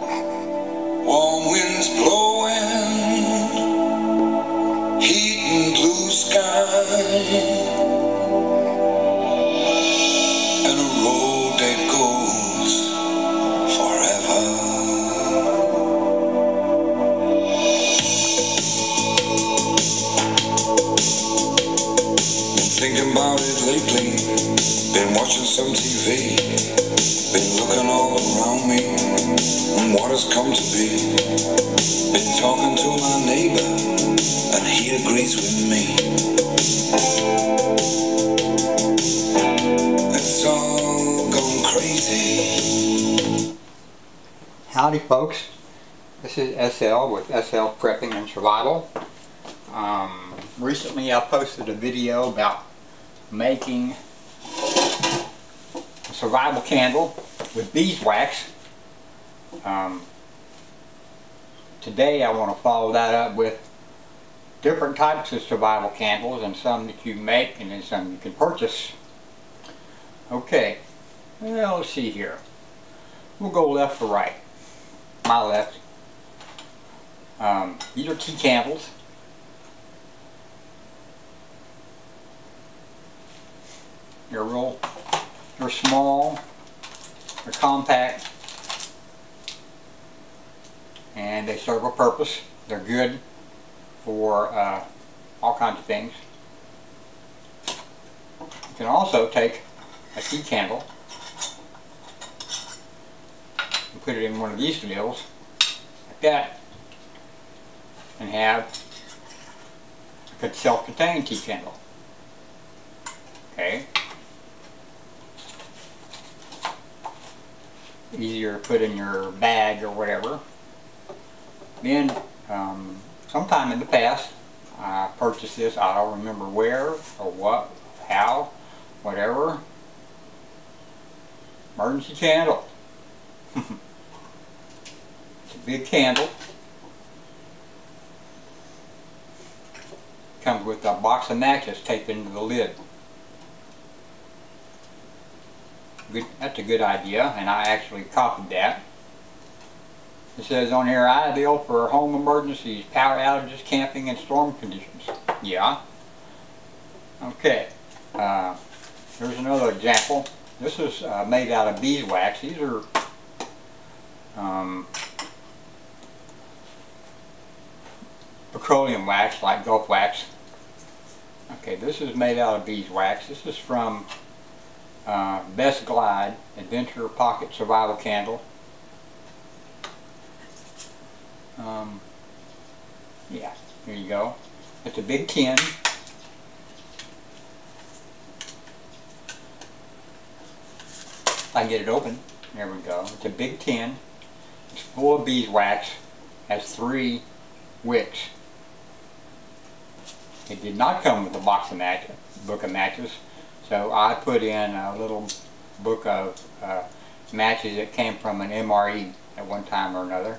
Warm winds blowing, thinking about it lately, been watching some TV, been looking all around me, and what has come to be. Been talking to my neighbor, and he agrees with me. It's all gone crazy. Howdy folks, this is SL with SL Prepping and Survival. Um, recently I posted a video about making a survival candle with beeswax. Um, today I want to follow that up with different types of survival candles and some that you make and then some you can purchase. Okay, well, let's see here. We'll go left to right my left. Um, these are tea candles. They're real, they're small, they're compact, and they serve a purpose. They're good for uh, all kinds of things. You can also take a tea candle and put it in one of these deals, like that, and have a self-contained tea candle. Okay. Easier to put in your bag or whatever. Then, um, sometime in the past, I purchased this, I don't remember where or what, how, whatever. Emergency candle. It's a big candle. Comes with a box of matches taped into the lid. Good, that's a good idea, and I actually copied that. It says on here, ideal for home emergencies, power outages, camping, and storm conditions. Yeah. Okay. Uh, here's another example. This is uh, made out of beeswax. These are um, petroleum wax like Gulf wax. Okay, this is made out of beeswax. This is from uh, Best Glide Adventure Pocket Survival Candle. Um, yeah, here you go. It's a big tin. I can get it open. There we go. It's a big tin. It's full of beeswax. Has three wicks. It did not come with a box of matches, book of matches, so I put in a little book of uh, matches that came from an MRE at one time or another.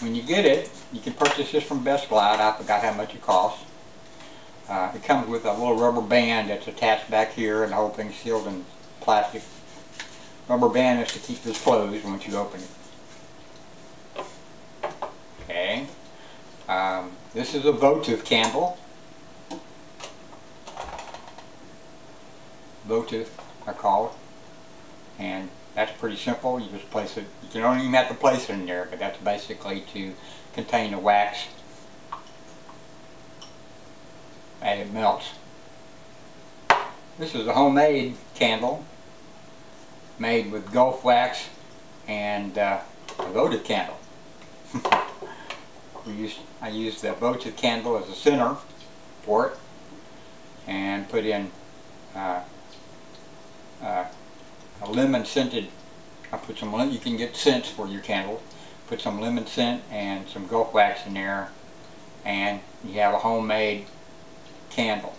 When you get it, you can purchase this from Best Glide. I forgot how much it costs. Uh, it comes with a little rubber band that's attached back here and the whole thing's sealed in plastic. Rubber band is to keep this closed once you open it. Okay. Um, this is a votive candle. Votive, I call it. And that's pretty simple. You just place it, you don't even have to place it in there, but that's basically to contain the wax and it melts. This is a homemade candle made with Gulf wax and uh, a votive candle. we used, I used the votive candle as a center for it and put in uh, uh, a lemon scented, I put some, you can get scents for your candles. put some lemon scent and some Gulf wax in there and you have a homemade candle.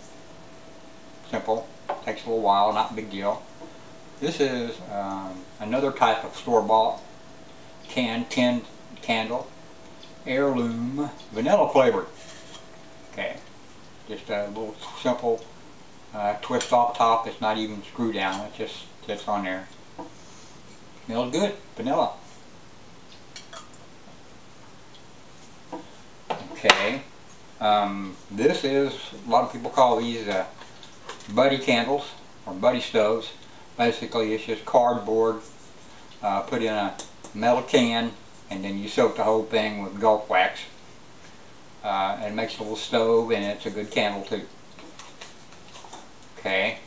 Simple, takes a little while, not a big deal. This is um, another type of store-bought can tin candle, heirloom, vanilla flavored. Okay, just a little simple uh, twist off top. It's not even screw down. It just sits on there. Smells good. Vanilla. Okay. Um, this is, a lot of people call these uh, buddy candles or buddy stoves. Basically it's just cardboard uh, put in a metal can and then you soak the whole thing with Gulf wax. Uh, and it makes a little stove and it's a good candle too. Okay.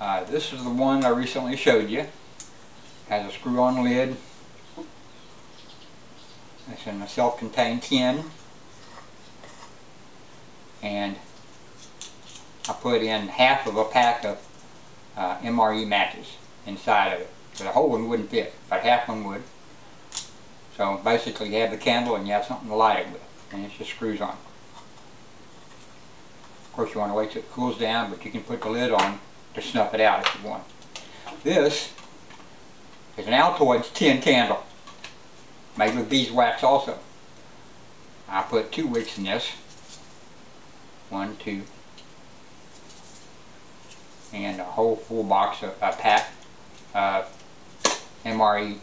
Uh, this is the one I recently showed you. Has a screw-on lid. It's in a self-contained tin. And I put in half of a pack of uh, MRE matches inside of it. The whole one wouldn't fit, but half one would. So basically you have the candle and you have something to light it with. And it just screws on. Course you want to wait till it cools down, but you can put the lid on to snuff it out if you want. This is an Altoids tin candle. Made with beeswax also. I put two wicks in this. One, two, and a whole full box of a pack of MRE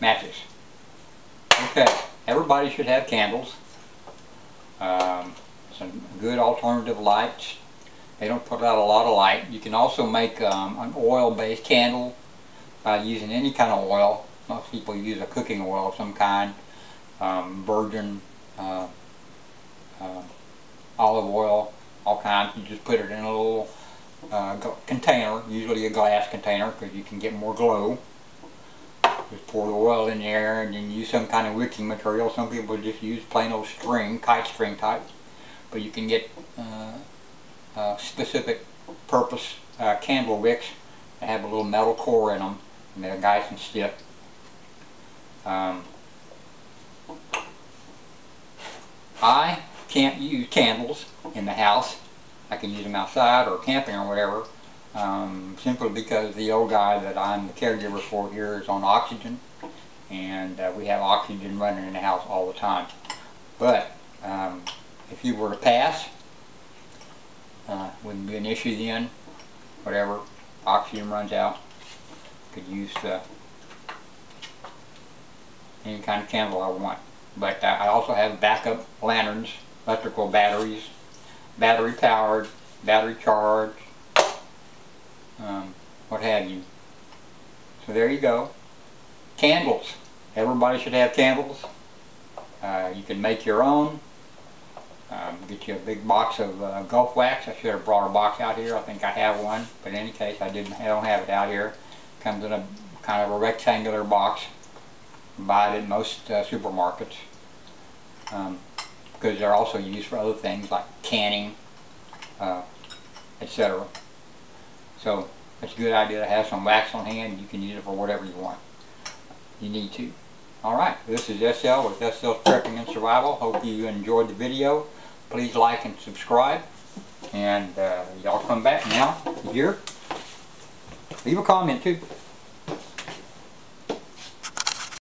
matches. Okay, everybody should have candles. Um, some good alternative lights. They don't put out a lot of light. You can also make um, an oil-based candle by using any kind of oil. Most people use a cooking oil of some kind, um, virgin uh, uh, olive oil, all kinds. You just put it in a little uh, container, usually a glass container because you can get more glow. Just pour the oil in there and then use some kind of wicking material. Some people just use plain old string, kite string type. But you can get uh, specific purpose uh, candle wicks that have a little metal core in them and they're nice and stiff. Um, I can't use candles in the house. I can use them outside or camping or whatever. Um, simply because the old guy that I'm the caregiver for here is on oxygen and uh, we have oxygen running in the house all the time. But um, if you were to pass, uh, wouldn't be an issue then. Whatever, oxygen runs out, could use uh, any kind of candle I want. But uh, I also have backup lanterns, electrical batteries, battery powered, battery charged, um, what have you. So there you go. Candles. Everybody should have candles. Uh, you can make your own. Um, get you a big box of uh, Gulf wax. I should have brought a box out here. I think I have one, but in any case, I didn't. I don't have it out here. Comes in a kind of a rectangular box. buy it in most uh, supermarkets um, because they're also used for other things like canning, uh, etc. So it's a good idea to have some wax on hand. You can use it for whatever you want. You need to. Alright, this is SL with SL Prepping and Survival. Hope you enjoyed the video. Please like and subscribe. And uh, y'all come back now. Here. Leave a comment too.